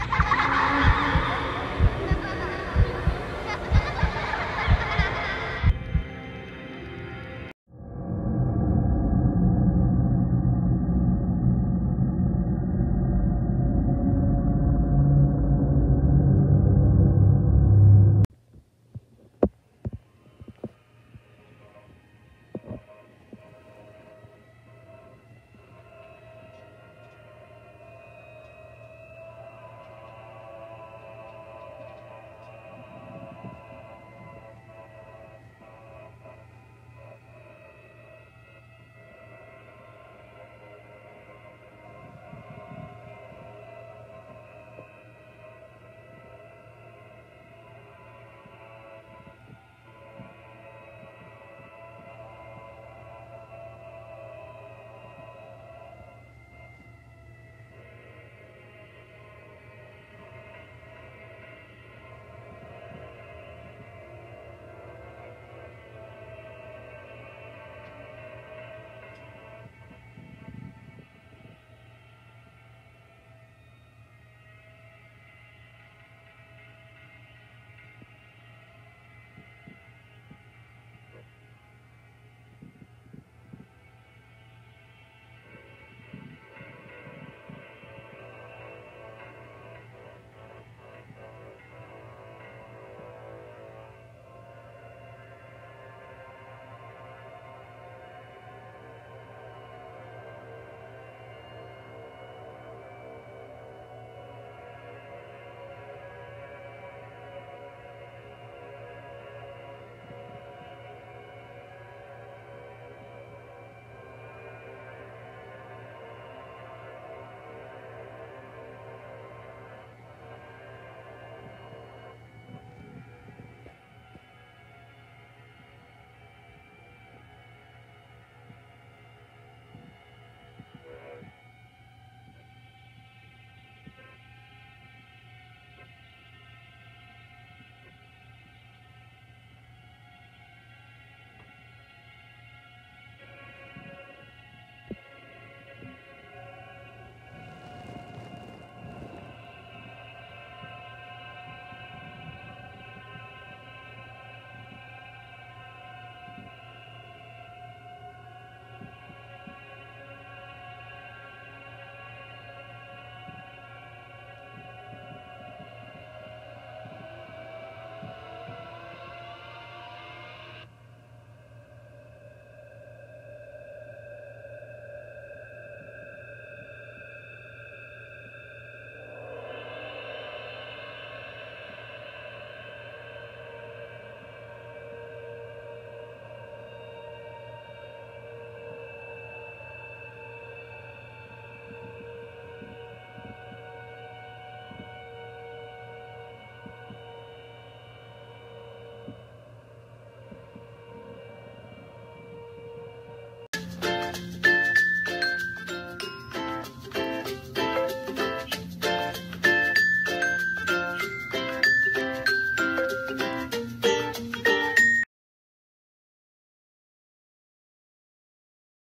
Ha ha ha!